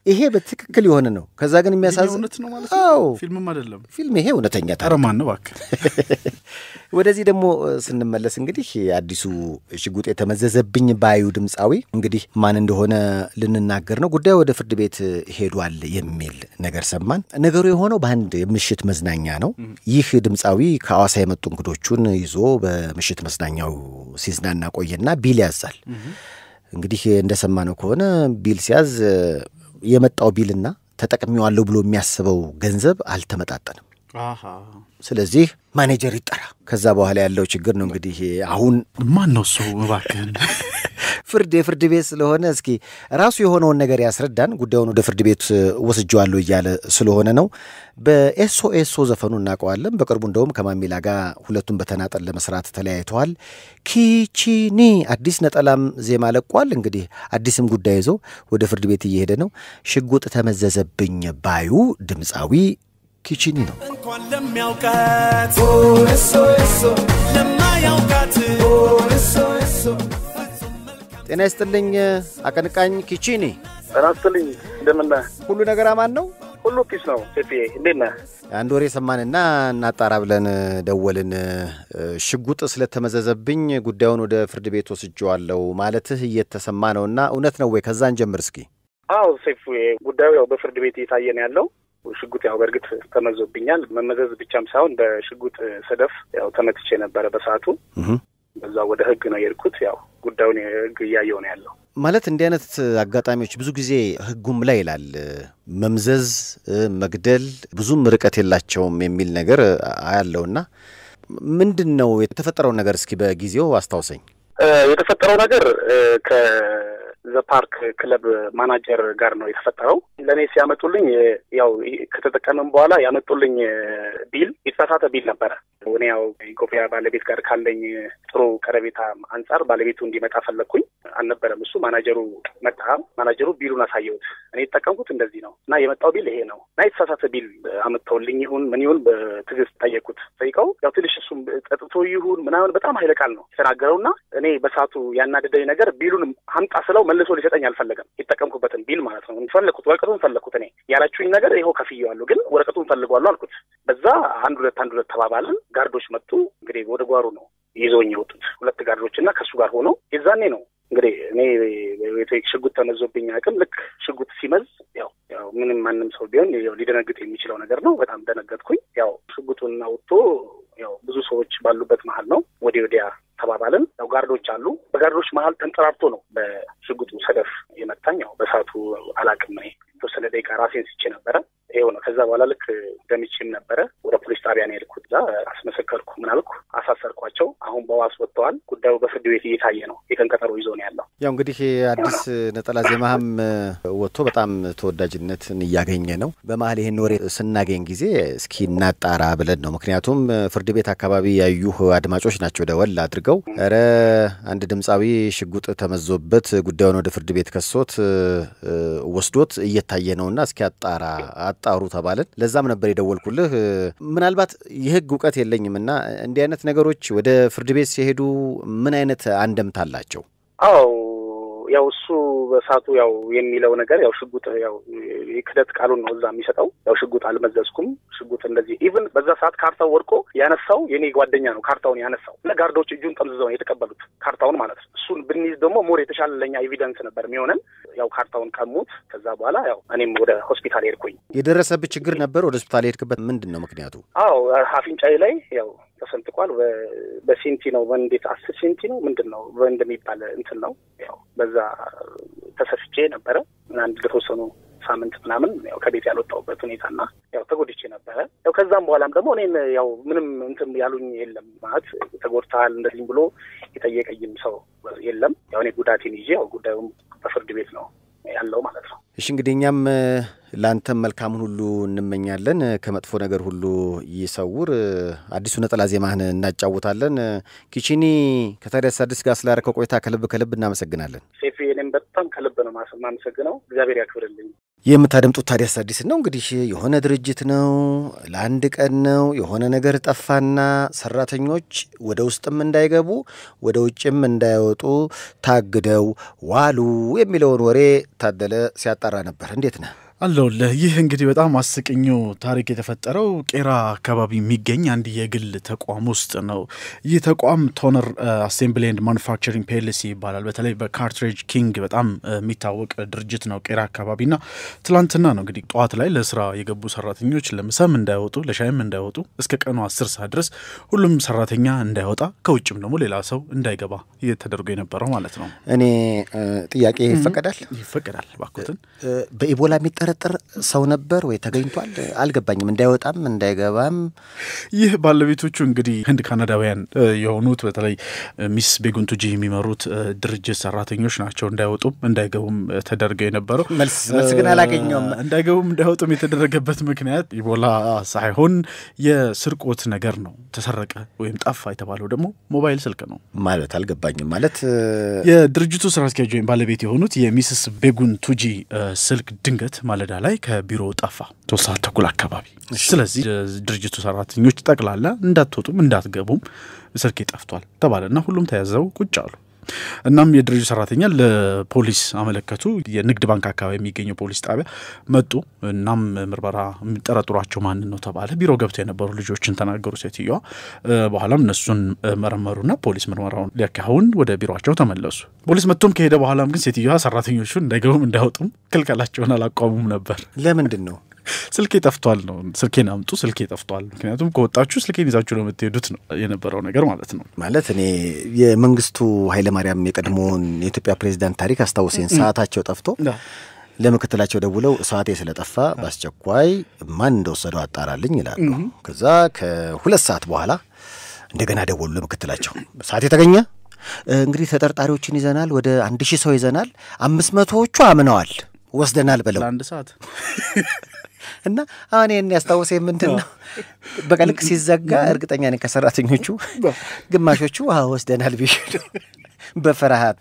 ይሄ በትክክል የሆነ ነው። ከዛ ግን የሚያሳዝን እውነት ነው ማለት ነው። ፊልምም አይደለም ፊልም ይሄ እውነተኛ ኧረ ማን ነው እባክህ ወደዚህ ደግሞ ስንመለስ እንግዲህ አዲሱ ሽጉጥ የተመዘዘብኝ ባዩ ድምፃዊ እንግዲህ ማን እንደሆነ ልንናገር ነው። ጉዳዩ ወደ ፍርድ ቤት ሄዷል የሚል ነገር ሰማን። ነገሩ የሆነው በአንድ ምሽት መዝናኛ ነው። ይህ ድምፃዊ ከአዋሳ የመጡ እንግዶቹን ይዞ በምሽት መዝናኛው ሲዝናና ቆየና ቢል ያዛል። እንግዲህ እንደሰማነው ከሆነ ቢል ሲያዝ የመጣው ቢልና ተጠቅሜዋለሁ ብሎ የሚያስበው ገንዘብ አልተመጣጠንም። ስለዚህ ማኔጀር ይጠራ። ከዛ በኋላ ያለው ችግር ነው እንግዲህ አሁን ማን ነው እሱ? እባክህን ፍርድ የፍርድ ቤት ስለሆነ እስኪ ራሱ የሆነውን ነገር ያስረዳን። ጉዳዩን ወደ ፍርድ ቤት ወስጀዋለሁ እያለ ስለሆነ ነው። በኤስኦኤስኦ ዘፈኑ እናውቀዋለን። በቅርቡ እንደውም ከማሚላ ጋር ሁለቱም በተናጠል ለመስራት ተለያይተዋል። ኪቺኒ አዲስ ነጠላም ዜማ ለቋል። እንግዲህ አዲስም ጉዳይ ይዞ ወደ ፍርድ ቤት እየሄደ ነው። ሽጉጥ ተመዘዘብኝ ባዩ ድምፃዊ ኪቺኒ ነው። እንኳን ለሚያውቃት ለማያውቃት ጤና ይስጥልኝ አቀንቃኝ ኪቺኒ፣ ጤና ይስጥልኝ። እንደምን ነህ? ሁሉ ነገር አማን ነው? ሁሉ peace ነው። ሴፌ እንዴት ነህ? አንድ ወሬ ሰማንና እናጣራ ብለን ደወልን። ሽጉጥ ስለተመዘዘብኝ ጉዳዩን ወደ ፍርድ ቤት ወስጀዋለሁ ማለትህ እየተሰማ ነውና እውነት ነው ወይ? ከዛን ጀምር እስኪ። አዎ ሴፉ፣ ጉዳዩ ያው በፍርድ ቤት እየታየ ነው ያለው። ሽጉጥ ያው በእርግጥ ተመዞብኛል። መመዘዝ ብቻም ሳይሆን በሽጉጥ ሰደፍ ያው ተመትቼ ነበረ በሰዓቱ። በዛ ወደ ህግ ነው የሄድኩት። ያው ጉዳዩን ህግ እያየው ነው ያለው። ማለት እንዲህ አይነት አጋጣሚዎች ብዙ ጊዜ ህጉም ላይ ይላል መምዘዝ፣ መግደል ብዙም ርቀት የላቸውም የሚል ነገር አያለውና ምንድን ነው የተፈጠረውን ነገር እስኪ በጊዜው አስታውሰኝ። የተፈጠረው ነገር ከዘ ፓርክ ክለብ ማናጀር ጋር ነው የተፈጠረው። ለእኔ ሲያመጡልኝ ያው ከተጠቀምን በኋላ ያመጡልኝ bill የተሳሳተ bill ነበረ። እኔ ያው ኢትዮጵያ ባለቤት ጋር ካለኝ ጥሩ ቀረቤታ አንጻር ባለቤቱ እንዲመጣ ፈለግኩኝ። አልነበረም እሱ ማናጀሩ መጣ። manager ኡ bill ኡን አሳየሁት። እኔ የተጠቀምኩት እንደዚህ ነው እና የመጣው bill ይሄ ነው እና የተሳሳተ bill አመጥተውልኝ ይሁን ምን ይሁን በትዕግስት ጠየቁት። ጠይቀው ያው ትንሽ እሱም ጠጥቶ ይሁን ምናምን በጣም ኃይለ ቃል ነው የተናገረውና እኔ በሰዓቱ ያናደደኝ ነገር ቢሉን ሀምጣ ስለው መልሶ ሊሰጠኝ አልፈለገም። የተጠቀምኩበትን ቢል ማለት ነው። ፈለግኩት፣ ወረቀቱን ፈለግኩት። እኔ ያላችሁኝ ነገር ይኸው ከፍዬዋለሁ፣ ግን ወረቀቱን ፈልጓለሁ አልኩት። በዛ አንድ ሁለት አንድ ሁለት ተባባልን። ጋርዶች መጡ። እንግዲህ ወደ ጓሩ ነው ይዘውኝ የወጡት ሁለት ጋርዶች እና ከእሱ ጋር ሆኖ የዛኔ ነው እንግዲህ እኔ ሽጉጥ ተመዞብኝ አቅም ልክ ሽጉጥ ሲመዝ ያው ያው ምንም ማንም ሰው ቢሆን ያው ሊደነግጥ የሚችለው ነገር ነው። በጣም ደነገጥኩኝ። ያው ሽጉጡን አውጥቶ ያው ብዙ ሰዎች ባሉበት መሀል ነው ወዲህ ወዲያ ተባባልን። ያው ጋርዶች አሉ። በጋርዶች መሀል ተንጠራርቶ ነው በሽጉጡ ሰደፍ የመታኝ። ያው በሳቱ አላቅም የተወሰነ ደቂቃ ራሴን ስቼ ነበረ። ይኸው ነው። ከዛ በኋላ ልክ ደምቼም ነበረ ወደ ፖሊስ ጣቢያ ነው የሄድኩት። እዛ አስመሰከርኩ፣ ምን አልኩ፣ አሳሰርኳቸው። አሁን በዋስ ወጥተዋል። ጉዳዩ በፍርድ ቤት እየታየ ነው። የቀን ቀጠሮ ይዞ ነው ያለው። ያው እንግዲህ አዲስ ነጠላ ዜማህም ወጥቶ በጣም ተወዳጅነትን እያገኘ ነው። በመሀል ይህን ወሬ ስናገኝ ጊዜ እስኪ እናጣራ ብለን ነው። ምክንያቱም ፍርድ ቤት አካባቢ ያዩህ አድማጮች ናቸው ደወል አድርገው ኧረ አንድ ድምፃዊ ሽጉጥ ተመዞበት ጉዳዩን ወደ ፍርድ ቤት ከሶት ወስዶት እየታየ ነውና እስኪ አጣራ አጣሩ ተባለን። ለዛም ነበር የደወልኩልህ። ምናልባት የህግ እውቀት የለኝም እና እንዲህ አይነት ነገሮች ወደ ፍርድ ቤት ሲሄዱ ምን አይነት አንደምታ አላቸው? አዎ ያው እሱ በሳቱ ያው የሚለው ነገር ያው ሽጉጥ ያው የክደት ቃሉን ነው እዛ የሚሰጠው። ያው ሽጉጥ አልመዘዝኩም፣ ሽጉጥ እንደዚህ even በዛ ሰዓት ካርታው ወድቆ ያነሳው የኔ ጓደኛ ነው ካርታውን ያነሳው እና guard ኦች እጁን ጠምዝዘው የተቀበሉት ካርታውን ማለት ነው። እሱን ብንይዝ ደግሞ more የተሻለ ለኛ evidence ነበር የሚሆነን። ያው ካርታውን ቀሙት። ከዛ በኋላ ያው እኔም ወደ ሆስፒታል ሄድኩኝ። የደረሰብህ ችግር ነበር? ወደ ሆስፒታል የሄድክበት ምንድን ነው ምክንያቱ? አዎ አፍንጫዬ ላይ ያው ተሰንጥቋል። በሴንቲ ነው በእንዴት አስር ሴንቲ ነው ምንድን ነው እንደሚባል እንትን ነው ያው በዛ ተሰፍቼ ነበረ አንድ ለተወሰኑ ሳምንት ምናምን ያው ከቤት ያልወጣሁበት ሁኔታና ያው ተጎድቼ ነበረ። ያው ከዛም በኋላም ደግሞ እኔን ያው ምንም እንትን ያሉኝ የለም ማለት ተጎድተሃል እንደዚህም ብሎ የጠየቀኝም ሰው የለም። ያው እኔ ጉዳቴን ይዤ ያው ጉዳዩም በፍርድ ቤት ነው ያለው ማለት ነው። እሺ እንግዲህ እኛም ለአንተም መልካሙን ሁሉ እንመኛለን። ከመጥፎ ነገር ሁሉ ይሰውር። አዲሱ ነጠላ ዜማህን እናጫውታለን። ኪቺኒ ከታዲያስ አዲስ ጋር ስላደረከው ቆይታ ከልብ ከልብ እናመሰግናለን። ሴፊ እኔም በጣም ከልብ ነው የማመሰግነው። እግዚአብሔር ያክብርልኝ። የምታደምጡት ታዲያስ አዲስ ነው። እንግዲህ የሆነ ድርጅት ነው፣ ለአንድ ቀን ነው። የሆነ ነገር ጠፋና ሰራተኞች ወደ ውስጥም እንዳይገቡ ወደ ውጭም እንዳይወጡ ታግደው ዋሉ የሚለውን ወሬ ታደለ ሲያጣራ ነበር። እንዴት ነህ? አለውልህ ይህ እንግዲህ በጣም አስቂኙ ታሪክ የተፈጠረው ቄራ አካባቢ የሚገኝ አንድ የግል ተቋም ውስጥ ነው። ይህ ተቋም Toner Assembly and Manufacturing PLC ይባላል። በተለይ በ Cartridge King በጣም የሚታወቅ ድርጅት ነው ቄራ አካባቢና ትላንትና ነው እንግዲህ ጠዋት ላይ ለስራ የገቡ ሰራተኞች ለምሳም እንዳይወጡ ለሻይም እንዳይወጡ እስከ ቀኑ አስር ሰዓት ድረስ ሁሉም ሰራተኛ እንዳይወጣ ከውጭም ደግሞ ሌላ ሰው እንዳይገባ ተደርጎ የነበረው ማለት ነው። እኔ ጥያቄ ይፈቀዳል ይፈቀዳል ባኮትን በኢቦላ የሚጠረጠር ሰው ነበር ወይ ተገኝቷል? አልገባኝም። እንዳይወጣም እንዳይገባም ይህ ባለቤቶቹ እንግዲህ ህንድ ካናዳውያን የሆኑት በተለይ Miss ቤጉንቱጂ የሚመሩት ድርጅት ሰራተኞች ናቸው። እንዳይወጡም እንዳይገቡም ተደርገው የነበረው መልስ ግን አላገኘውም። እንዳይገቡም እንዳይወጡም የተደረገበት ምክንያት ኢቦላ ሳይሆን የስርቆት ነገር ነው። ተሰረቀ ወይም ጠፋ የተባለው ደግሞ ሞባይል ስልክ ነው ማለት አልገባኝም። ማለት የድርጅቱ ስራ አስኪያጅ ወይም ባለቤት የሆኑት የ Mrs ቤጉን ቱጂ ስልክ ድንገት ማለዳ ላይ ከቢሮ ጠፋ ሶስት ሰዓት ተኩል አካባቢ። ስለዚህ ድርጅቱ ሰራተኞች ጠቅላላ እንዳትወጡም እንዳትገቡም ስልኬ ጠፍቷል ተባለና ሁሉም ተያዘው ቁጭ አሉ። እናም የድርጅቱ ሰራተኛ ለፖሊስ አመለከቱ። የንግድ ባንክ አካባቢ የሚገኘው ፖሊስ ጣቢያ መጡ። እናም ምርመራ የሚጠረጥሯቸው ማንን ነው ተባለ። ቢሮ ገብተው የነበሩ ልጆችን ተናገሩ ሴትዮዋ። በኋላም እነሱን መረመሩና ፖሊስ ምርመራውን ሊያካሂድ ወደ ቢሮቸው ተመለሱ። ፖሊስ መጥቶም ከሄደ በኋላም ግን ሴትዮዋ ሰራተኞቹን እንዳይገቡም እንዳይወጡም ክልከላቸውን አላቋሙም ነበር። ለምንድን ነው? ስልኬ ጠፍቷል ነው። ስልኬን አምጡ፣ ስልኬ ጠፍቷል። ምክንያቱም ከወጣችሁ ስልኬን ይዛችሁ ነው የምትሄዱት ነው የነበረው ነገር ማለት ነው። ማለት እኔ የመንግስቱ ኃይለማርያም የቀድሞውን የኢትዮጵያ ፕሬዚዳንት ታሪክ አስታውሴን ሰዓታቸው ጠፍቶ ለምክትላቸው ደውለው ሰዓቴ ስለጠፋ በአስቸኳይ ማን እንደወሰደው አጣራልኝ ይላሉ። ከዛ ከሁለት ሰዓት በኋላ እንደገና ደወሉ ለምክትላቸው ሰዓት የተገኘ እንግዲህ ተጠርጣሪዎችን ይዘናል፣ ወደ አንድ ሺህ ሰው ይዘናል፣ አምስት መቶዎቹ አምነዋል ወስደናል ብለው ለአንድ ሰዓት እና አሁን ይህን ያስታወሰ ምንድን ነው? በቃ ልክ ሲዘጋ እርግጠኛ ነኝ ከሰራተኞቹ ግማሾቹ ውሃ ወስደናል ቢሉ በፍርሃት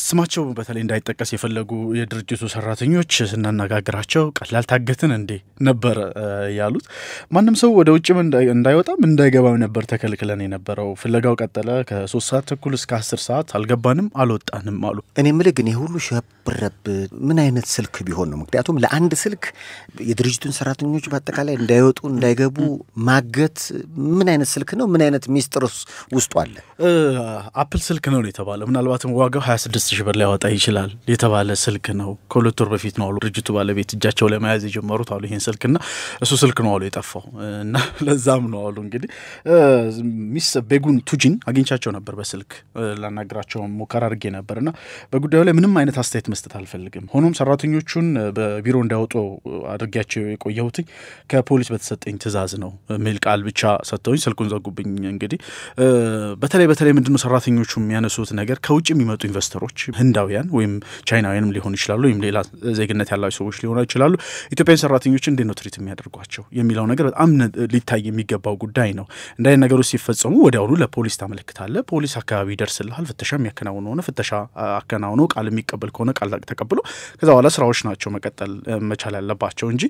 ስማቸው በተለይ እንዳይጠቀስ የፈለጉ የድርጅቱ ሰራተኞች ስናነጋግራቸው ቀላል ታገትን እንዴ ነበር ያሉት። ማንም ሰው ወደ ውጭም እንዳይወጣም እንዳይገባም ነበር ተከልክለን የነበረው። ፍለጋው ቀጠለ ከሶስት ሰዓት ተኩል እስከ አስር ሰዓት አልገባንም፣ አልወጣንም አሉ። እኔ ምልህ ግን የሁሉ ሸብረብ ምን አይነት ስልክ ቢሆን ነው? ምክንያቱም ለአንድ ስልክ የድርጅቱን ሰራተኞች በአጠቃላይ እንዳይወጡ እንዳይገቡ ማገት ምን አይነት ስልክ ነው? ምን አይነት ሚስጥር ውስጡ አለ? አፕል ስልክ ነው የተባለ ምናልባትም ዋጋው 26 ሺህ ብር ሊያወጣ ይችላል የተባለ ስልክ ነው። ከሁለት ወር በፊት ነው አሉ ድርጅቱ ባለቤት እጃቸው ላይ መያዝ የጀመሩት አሉ ይህን ስልክና እሱ ስልክ ነው አሉ የጠፋው እና ለዛም ነው አሉ እንግዲህ Miss ቤጉን ቱጂን አግኝቻቸው ነበር በስልክ ላናግራቸው ሙከራ አድርጌ ነበር እና በጉዳዩ ላይ ምንም አይነት አስተያየት መስጠት አልፈልግም። ሆኖም ሰራተኞቹን በቢሮ እንዳይወጡ አድርጌ ያቆየኋቸው ከፖሊስ በተሰጠኝ ትዕዛዝ ነው የሚል ቃል ብቻ ሰጥተውኝ ስልኩን ዘጉብኝ። እንግዲህ በተለይ በተለይ ምንድነው ሰራተኞቹ የሚያነሱት ነገር ከውጭ የሚመጡ ኢንቨስተሮች ህንዳውያን ወይም ቻይናውያንም ሊሆኑ ይችላሉ፣ ወይም ሌላ ዜግነት ያላቸው ሰዎች ሊሆኑ ይችላሉ። ኢትዮጵያዊ ሰራተኞች እንዴት ነው ትሪት የሚያደርጓቸው የሚለው ነገር በጣም ሊታይ የሚገባው ጉዳይ ነው። አይነት ነገሮች ሲፈጸሙ ወዲያውኑ ለፖሊስ ታመለክታለ። ፖሊስ አካባቢ ይደርስልሃል። ፍተሻ የሚያከናውነ ሆነ ፍተሻ አከናውኖ ቃል የሚቀበል ከሆነ ቃል ተቀብሎ ከዛ በኋላ ስራዎች ናቸው መቀጠል መቻል ያለባቸው እንጂ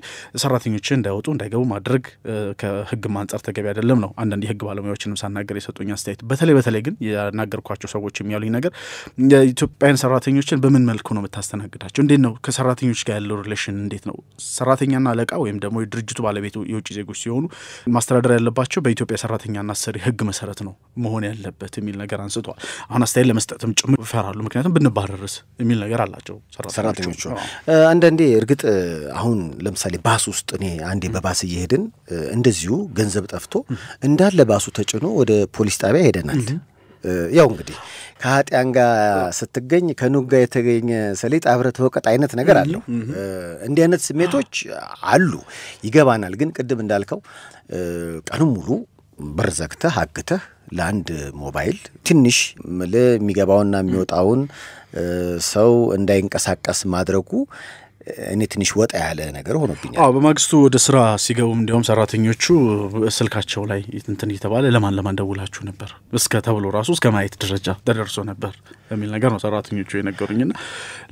ሰራተኞች እንዳይወጡ እንዳይገቡ ማድረግ ከህግም አንጻር ተገቢ አይደለም ነው አንዳንድ የህግ ባለሙያዎችንም ሳናገር የሰጡኝ አስተያየት። በተለይ በተለይ ግን ያናገርኳቸው ሰዎች የሚያሉኝ ነገር የኢትዮጵያን ሰራተኞችን በምን መልኩ ነው የምታስተናግዳቸው? እንዴት ነው ከሰራተኞች ጋር ያለው relation እንዴት ነው? ሰራተኛና አለቃ ወይም ደግሞ የድርጅቱ ባለቤቱ የውጭ ዜጎች ሲሆኑ ማስተዳደር ያለባቸው በኢትዮጵያ ሰራተኛና አሰሪ ህግ መሰረት ነው መሆን ያለበት የሚል ነገር አንስተዋል። አሁን አስተያየት ለመስጠትም ጭምር ይፈራሉ። ምክንያቱም ብንባረርስ የሚል ነገር አላቸው ሰራተኞቹ። አንዳንዴ እርግጥ አሁን ለምሳሌ ባስ ውስጥ እኔ አንዴ በባስ እየሄድን እንደዚሁ ገንዘብ ጠፍቶ እንዳለ ባሱ ተጭኖ ወደ ፖሊስ ጣቢያ ሄደናል። ያው እንግዲህ ከኃጢያን ጋር ስትገኝ ከኑግ ጋር የተገኘ ሰሊጥ አብረህ ተወቀጥ አይነት ነገር አለው። እንዲህ አይነት ስሜቶች አሉ፣ ይገባናል። ግን ቅድም እንዳልከው ቀኑን ሙሉ በር ዘግተህ አግተህ ለአንድ ሞባይል ትንሽ የሚገባውና የሚወጣውን ሰው እንዳይንቀሳቀስ ማድረጉ እኔ ትንሽ ወጣ ያለ ነገር ሆኖብኛል። አዎ በማግስቱ ወደ ስራ ሲገቡም እንዲያውም ሰራተኞቹ ስልካቸው ላይ እንትን እየተባለ ለማን ለማን ደውላችሁ ነበር እስከ ተብሎ ራሱ እስከ ማየት ደረጃ ተደርሶ ነበር የሚል ነገር ነው ሰራተኞቹ የነገሩኝና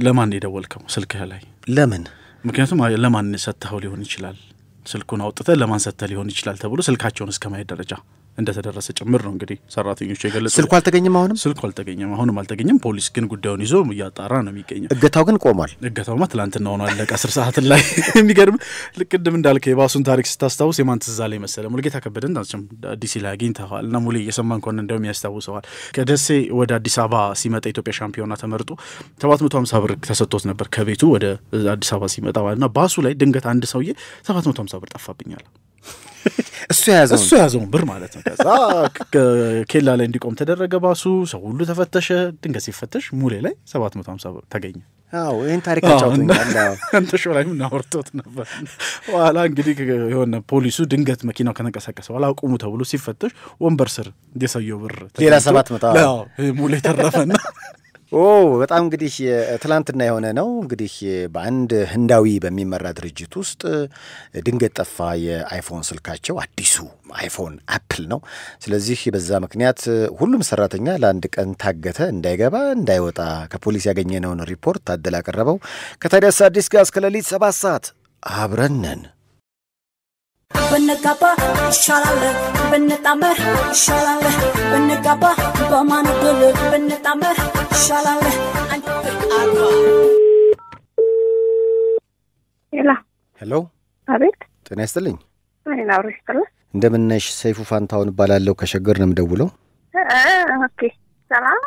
ለማን የደወልከው ስልክህ ላይ ለምን? ምክንያቱም ለማን ሰጥተኸው ሊሆን ይችላል ስልኩን አውጥተህ ለማን ሰጥተህ ሊሆን ይችላል ተብሎ ስልካቸውን እስከ ማየት ደረጃ እንደተደረሰ ጭምር ነው እንግዲህ ሰራተኞቹ የገለጹ። ስልኩ አልተገኘም። አሁንም ስልኩ አልተገኘም፣ አሁንም አልተገኘም። ፖሊስ ግን ጉዳዩን ይዞ እያጣራ ነው የሚገኘው። እገታው ግን ቆሟል። እገታውማ ትላንትና ሆኖ አለቀ። አስር ሰዓት ላይ የሚገርም ልክ ቅድም እንዳልከ የባሱን ታሪክ ስታስታውስ የማን ትዝ አለኝ መሰለ ሙልጌታ ከበደን እናንተም ዲሲ ላይ አግኝተዋል እና ሙሌ እየሰማን ከሆነ እንደውም ያስታውሰዋል ከደሴ ወደ አዲስ አበባ ሲመጣ ኢትዮጵያ ሻምፒዮና ተመርጦ ሰባት መቶ ሀምሳ ብር ተሰጥቶት ነበር ከቤቱ ወደ አዲስ አበባ ሲመጣ እና ባሱ ላይ ድንገት አንድ ሰውዬ ሰባት መቶ ሀምሳ ብር ጠፋብኛል እሱ የያዘውን እሱ የያዘውን ብር ማለት ነው። ከዛ ኬላ ላይ እንዲቆም ተደረገ ባሱ። ሰው ሁሉ ተፈተሸ። ድንገት ሲፈተሽ ሙሌ ላይ ሰባት መቶ ሀምሳ ብር ተገኘ። አዎ ይህን ታሪክ አንተ show ላይ ምናወርቶት ነበር። በኋላ እንግዲህ የሆነ ፖሊሱ ድንገት መኪናው ከተንቀሳቀሰ በኋላ አቁሙ ተብሎ ሲፈተሽ ወንበር ስር የሰውየው ብር ሌላ ሰባት አዎ፣ ሙሌ ተረፈና ኦ በጣም እንግዲህ ትላንትና የሆነ ነው። እንግዲህ በአንድ ህንዳዊ በሚመራ ድርጅት ውስጥ ድንገት ጠፋ የአይፎን ስልካቸው። አዲሱ አይፎን አፕል ነው። ስለዚህ በዛ ምክንያት ሁሉም ሰራተኛ ለአንድ ቀን ታገተ፣ እንዳይገባ እንዳይወጣ። ከፖሊስ ያገኘነውን ሪፖርት ታደል አቀረበው። ከታዲያስ አዲስ ጋር እስከ ሌሊት ሰባት ሰዓት አብረን ብንጋባ ይሻላል ብንጣመር ይሻላል ብንጋባ በማንብል ብንጣመር ይሻላል ሄላ ሄሎ፣ አቤት ጤና ይስጥልኝ። አብሮ ይስጥልን። እንደምነሽ? ሰይፉ ፋንታውን እባላለሁ። ከሸገር ነው የምደውለው። okay ሰላም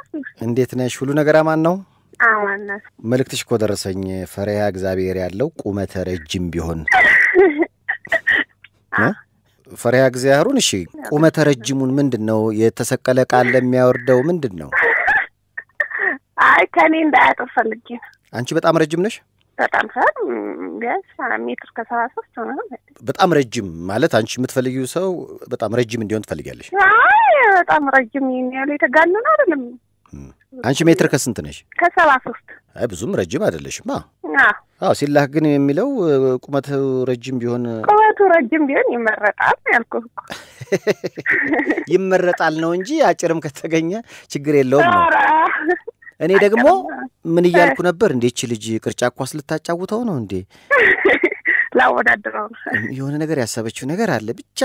እንዴት ነሽ? ሁሉ ነገር አማን ነው? አማን ነው መልእክትሽ እኮ ደረሰኝ። ፈሪሃ እግዚአብሔር ያለው ቁመተ ረጅም ቢሆን? ፈሪሃ እግዚአብሔሩን እሺ፣ ቁመተ ረጅሙን ምንድን ነው? የተሰቀለ ቃል ለሚያወርደው ምንድን ነው? አይ ከእኔ እንዳያጥር ፈልጌ ነው። አንቺ በጣም ረጅም ነሽ። በጣም ሰር ቢያንስ ሜትር ከሰባ ሶስት ሆነ በጣም ረጅም ማለት አንቺ የምትፈልጊው ሰው በጣም ረጅም እንዲሆን ትፈልጊያለሽ። አይ በጣም ረጅም ይህን የተጋነን አይደለም። አንቺ ሜትር ከስንት ነሽ? ከሰባ ሶስት አይ ብዙም ረጅም አይደለሽም። አዎ አዎ ሲላክ ግን የሚለው ቁመቱ ረጅም ቢሆን ቁመቱ ረጅም ቢሆን ይመረጣል ያልኩህ እኮ። ይመረጣል ነው እንጂ አጭርም ከተገኘ ችግር የለውም ነው። እኔ ደግሞ ምን እያልኩ ነበር? እንዴ እቺ ልጅ ቅርጫት ኳስ ልታጫውተው ነው እንዴ? ላወዳድረው የሆነ ነገር ያሰበችው ነገር አለ ብቻ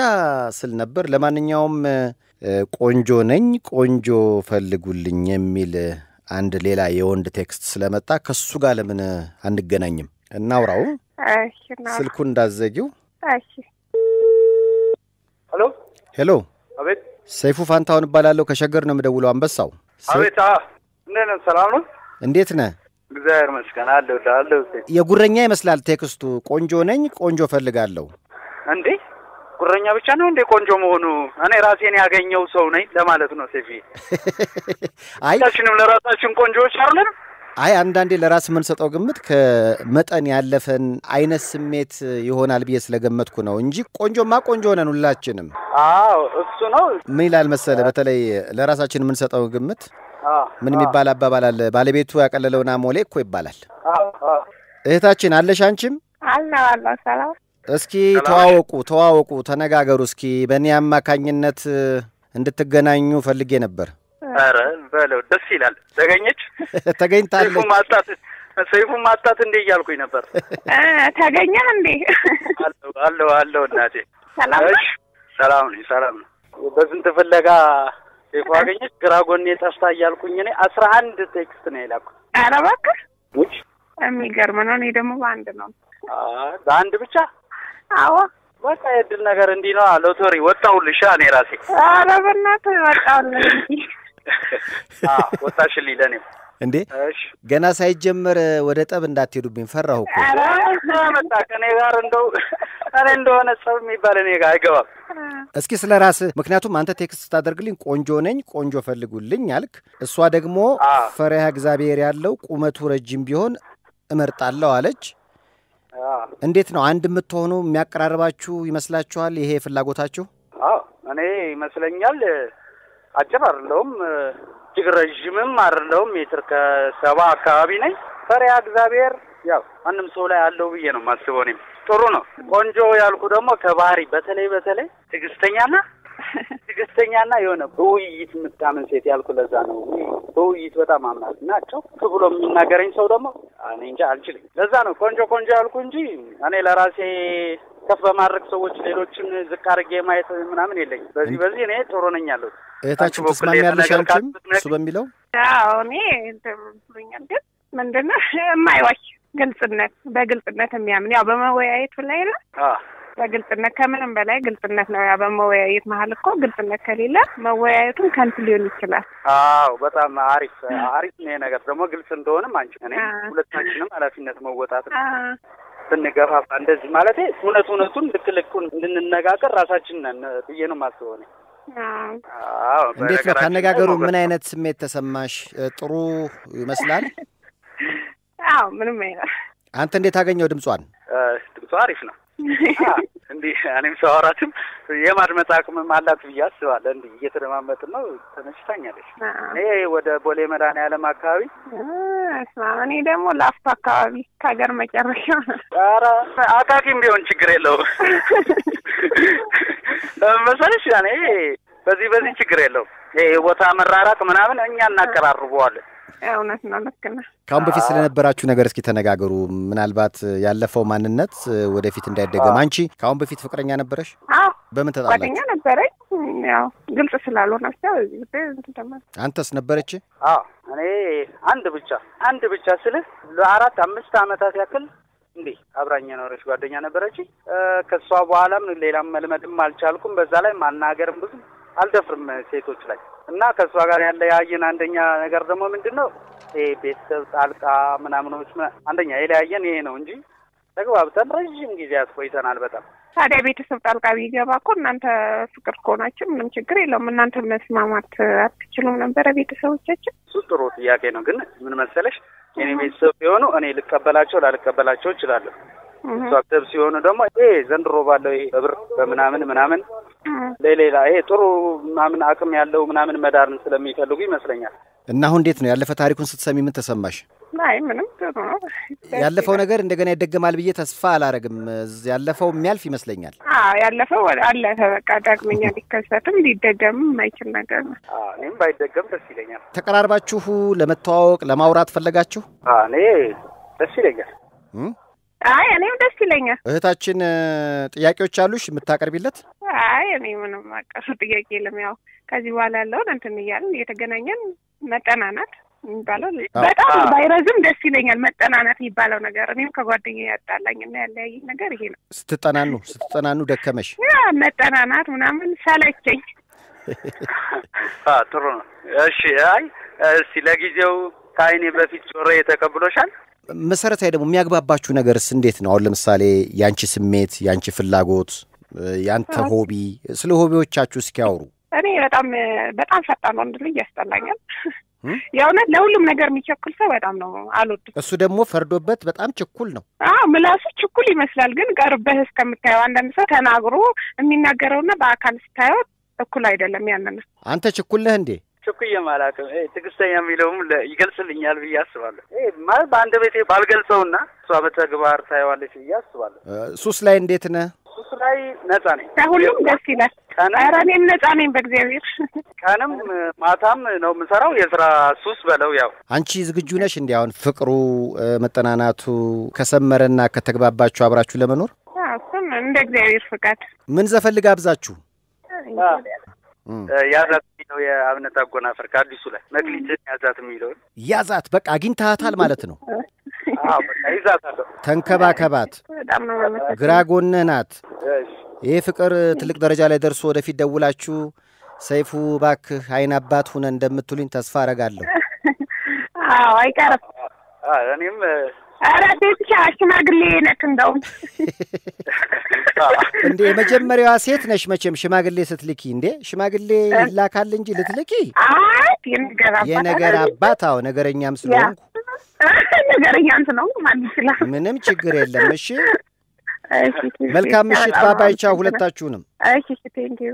ስል ነበር። ለማንኛውም ቆንጆ ነኝ ቆንጆ ፈልጉልኝ የሚል አንድ ሌላ የወንድ text ስለመጣ ከሱ ጋር ለምን አንገናኝም? እናውራው። ስልኩን እንዳትዘጊው። እሺ። Hello? Hello፣ አቤት። ሰይፉ ፋንታውን እባላለሁ። ከሸገር ነው የምደውለው። አንበሳው። አቤት። አ እንዴት ነህ? ሰላም ነው? እንዴት ነህ? እግዚአብሔር ይመስገን። አለሁ አለሁ። የጉረኛ ይመስላል text ኡ። ቆንጆ ነኝ ቆንጆ ፈልጋለሁ። እንዴ? ጉረኛ ብቻ ነው እንዴ ቆንጆ መሆኑ? እኔ ራሴን ያገኘሁ ሰው ነኝ ለማለት ነው ሴፊ አይ ሁላችንም ለራሳችን ቆንጆዎች አይደለን አይ አንዳንዴ ለራስ የምንሰጠው ግምት ከመጠን ያለፈ አይነት ስሜት ይሆናል ብዬ ስለገመትኩ ነው እንጂ ቆንጆማ ቆንጆ ሆነን ሁላችንም። አዎ እሱ ነው ምን ይላል መሰለ፣ በተለይ ለራሳችን የምንሰጠው ግምት ምን የሚባል አባባል አለ፣ ባለቤቱ ያቀለለውን አሞሌ እኮ ይባላል። እህታችን አለሽ አንቺም? አለው አለው ሰላም እስኪ ተዋወቁ ተዋወቁ፣ ተነጋገሩ እስኪ። በእኔ አማካኝነት እንድትገናኙ ፈልጌ ነበር። ኧረ በለው ደስ ይላል። ተገኘች? ሰይፉ ተገኝታለች። ማጣት ሰይፉ ማጣት እንዴ እያልኩኝ ነበር። እ፣ ተገኘህ እንዴ? አለው አለው አለው እናቴ። ሰላም ነው? እሺ ሰላም ነኝ ሰላም ነው በስንት ፍለጋ ሰይፉ አገኘች? ግራ ጎኔ ጠፍታ እያልኩኝ እኔ አስራ አንድ text ነው የላኩት። ኧረ እባክህ! ውጭ? የሚገርም ነው። እኔ ደግሞ በአንድ ነው። በአንድ ብቻ? አዎ። በቃ የድል ነገር እንዲህ ነው። ሎተሪ ወጣሁልሽ እኔ ራሴ። ኧረ በእናትህ ወጣሁልህ ወጣሽልኝ ለእኔም እንዴ እሺ ገና ሳይጀመር ወደ ጠብ እንዳትሄዱብኝ ፈራሁ እኮ። መጣ ከእኔ ጋር እንደው እኔ እንደሆነ ጸብ የሚባል እኔ ጋር አይገባም እስኪ ስለ ራስህ ምክንያቱም አንተ text ስታደርግልኝ ቆንጆ ነኝ ቆንጆ ፈልጉልኝ አልክ። እሷ ደግሞ ፈሪሃ እግዚአብሔር ያለው ቁመቱ ረጅም ቢሆን እመርጣለሁ አለች። እንዴት ነው አንድ የምትሆኑ የሚያቀራርባችሁ ይመስላችኋል? ይሄ ፍላጎታችሁ? አዎ እኔ ይመስለኛል አጭር አይደለሁም። እጅግ ረዥምም አይደለሁም። ሜትር ከሰባ አካባቢ ነኝ። ፈሪሃ እግዚአብሔር ያው ማንም ሰው ላይ አለው ብዬ ነው የማስበው እኔም። ጥሩ ነው። ቆንጆ ያልኩ ደግሞ ከባህሪ በተለይ በተለይ ትዕግስተኛና ትዕግስተኛና የሆነ በውይይት የምታምን ሴት ያልኩ ለዛ ነው። በውይይት በጣም አምናት ጮክ ብሎ የሚናገረኝ ሰው ደግሞ እኔ እንጃ አልችልም። ለዛ ነው ቆንጆ ቆንጆ ያልኩ እንጂ እኔ ለራሴ ከፍ በማድረግ ሰዎች ሌሎችን ዝቅ አድርጌ ማየት ምናምን የለኝም። በዚህ በዚህ እኔ ጥሩ ነኝ ያለሁት። እህታችን ትስማሚያለሽ? አንቺም እሱ በሚለው አዎ እኔ እንትን ብሎኛል። ግን ምንድነው የማይዋሽ ግልጽነት፣ በግልጽነት የሚያምን ያው በመወያየቱ ላይ ነው። አዎ በግልጽነት ከምንም በላይ ግልጽነት ነው። ያው በመወያየት መሀል እኮ ግልጽነት ከሌለ መወያየቱም ከንቱ ሊሆን ይችላል። አዎ በጣም አሪፍ አሪፍ ነው። ይሄ ነገር ደግሞ ግልጽ እንደሆነም አንቺ እኔ ሁለታችንም ኃላፊነት መወጣት ነው። ብንገፋፋ እንደዚህ ማለት እውነት እውነቱን ልክ ልኩን እንድንነጋገር ራሳችን ነን ብዬ ነው የማስበው እንዴት ነው ካነጋገሩ ምን አይነት ስሜት ተሰማሽ? ጥሩ ይመስላል። አዎ ምንም አይነት አንተ እንዴት አገኘው ድምጿን? ድምጿ አሪፍ ነው። እንዲህ እኔም ሳወራትም የማድመጥ አቅምም አላት ብዬ አስባለሁ። እንዲህ እየተደማመጥን ነው። ተመችታኛለች። እኔ ወደ ቦሌ መድኃኔዓለም አካባቢ እኔ ደግሞ ላፍቶ አካባቢ ከሀገር መጨረሻ ኧረ አካኪም ቢሆን ችግር የለውም መሰለሽ እኔ በዚህ በዚህ ችግር የለውም። ይሄ የቦታ መራራቅ ምናምን እኛ እናቀራርበዋለን። እውነት ነው። ልክ ነህ። ከአሁን በፊት ስለነበራችሁ ነገር እስኪ ተነጋገሩ። ምናልባት ያለፈው ማንነት ወደፊት እንዳይደገም። አንቺ ከአሁን በፊት ፍቅረኛ ነበረሽ? አዎ በምን ጓደኛ ተጣላችሁ? ነበረኝ። ያው ግልጽ ስላልሆነ ብቻ በዚህ ጉዳይ አንተስ ነበረች? አዎ እኔ አንድ ብቻ አንድ ብቻ ስልህ ለአራት አምስት ዓመታት ያክል እንዲህ አብራኝ የኖረች ጓደኛ ነበረች። ከእሷ በኋላም ሌላም መልመድም አልቻልኩም። በዛ ላይ ማናገርም ብዙ አልደፍርም ሴቶች ላይ እና ከእሷ ጋር ያለያየን አንደኛ ነገር ደግሞ ምንድን ነው ይሄ ቤተሰብ ጣልቃ ምናምኖች ምና- አንደኛ የለያየን ይሄ ነው እንጂ ተግባብተን ረዥም ጊዜያት ቆይተናል በጣም ታዲያ ቤተሰብ ጣልቃ ቢገባ እኮ እናንተ ፍቅር ከሆናችሁ ምንም ችግር የለውም። እናንተ መስማማት አትችሉም ነበረ ቤተሰቦቻችን? እሱ ጥሩ ጥያቄ ነው። ግን ምን መሰለሽ የኔ ቤተሰብ ሲሆኑ እኔ ልቀበላቸው ላልቀበላቸው እችላለሁ። ቤተሰብ ሲሆኑ ደግሞ ይሄ ዘንድሮ ባለው ይሄ በብር በምናምን ምናምን ለሌላ ይሄ ጥሩ ምናምን አቅም ያለው ምናምን መዳርን ስለሚፈልጉ ይመስለኛል። እና አሁን እንዴት ነው ያለፈ ታሪኩን ስትሰሚ ምን ተሰማሽ? አይ ምንም ጥሩ ነው። ያለፈው ነገር እንደገና ይደገማል ብዬ ተስፋ አላረግም። ያለፈው የሚያልፍ ይመስለኛል። አዎ ያለፈው አለፈ። በቃ ዳግመኛ ሊከሰትም ሊደገምም የማይችል ነገር ነው። አዎ፣ እኔም ባይደገም ደስ ይለኛል። ተቀራርባችሁ ለመተዋወቅ ለማውራት ፈለጋችሁ? አዎ፣ እኔ ደስ ይለኛል።? አይ እኔም ደስ ይለኛል። እህታችን ጥያቄዎች አሉሽ የምታቀርቢለት? አይ እኔ ምንም አቀሱ ጥያቄ የለም። ያው ከዚህ በኋላ ያለውን እንትን እያልን እየተገናኘን መጠናናት የሚባለው በጣም ባይረዝም ደስ ይለኛል። መጠናናት የሚባለው ነገር እኔም ከጓደኛ ያጣላኝ እና ያለያየኝ ነገር ይሄ ነው። ስትጠናኑ ስትጠናኑ ደከመሽ? መጠናናት ምናምን ሰለቸኝ። አዎ፣ ጥሩ ነው። እሺ፣ አይ እስቲ ለጊዜው ከአይኔ በፊት ጆሮዬ ተቀብሎሻል። መሰረታዊ ደግሞ የሚያግባባችሁ ነገርስ እንዴት ነው? አሁን ለምሳሌ የአንቺ ስሜት፣ የአንቺ ፍላጎት፣ ያንተ ሆቢ፣ ስለ ሆቢዎቻችሁ እስኪያወሩ። እኔ በጣም በጣም ፈጣን ወንድ ልጅ ያስጠላኛል።? የእውነት ለሁሉም ነገር የሚቸኩል ሰው በጣም ነው አልወድም። እሱ ደግሞ ፈርዶበት በጣም ችኩል ነው። አዎ ምላሱ ችኩል ይመስላል፣ ግን ቀርበህ እስከምታየው አንዳንድ ሰው ተናግሮ የሚናገረውና በአካል ስታየው እኩል አይደለም። ያንን አንተ ችኩል ነህ እንዴ? ችኩዬም አላውቅም። ይሄ ትዕግስተኛ የሚለውም ይገልጽልኛል ብዬ አስባለሁ። ይሄ ማለት በአንድ ቤቴ ባልገልጸውና እሷ በተግባር ታየዋለች ብዬ አስባለሁ። ሱስ ላይ እንዴት ነህ? እሱ ላይ ነጻ ነኝ። ከሁሉም ደስ ይላል። ኧረ እኔም ነጻ ነኝ በእግዚአብሔር። ቀንም ማታም ነው የምሰራው። የስራ ሱስ በለው ያው አንቺ ዝግጁ ነሽ እንዲ አሁን ፍቅሩ መጠናናቱ ከሰመረና ከተግባባችሁ አብራችሁ ለመኖር አዎ፣ እሱም እንደ እግዚአብሔር ፍቃድ ምን ዘፈን ልጋብዛችሁ? ያዛት የሚለው የአብነት አጎናፍር ከአዲሱ ላይ መክሊትን ያዛት የሚለውን ያዛት በቃ አግኝተሃታል ማለት ነው። ይዛታለሁ። ተንከባከባት፣ ግራ ጎንህ ናት። እሺ ይህ ፍቅር ትልቅ ደረጃ ላይ ደርሶ ወደፊት ደውላችሁ ሰይፉ እባክህ አይን አባት ሁነ እንደምትሉኝ ተስፋ አረጋለሁ። አዎ አይቀርም። እኔም ኧረ ሴት ሻ- ሽማግሌ ነክ እንደውም እንዴ የመጀመሪያዋ ሴት ነሽ መቼም ሽማግሌ ስትልኪ። እንዴ ሽማግሌ ይላካል እንጂ ልትልኪ አይ የነገር አባት አዎ ነገረኛም ስለሆንኩ ነገረኛም ነው ማን ይችላል። ምንም ችግር የለም። እሺ እሺ፣ መልካም ምሽት። በጣም bye bye ቻው አመሰግናለሁ። ሁለታችሁንም። እሺ እሺ thank you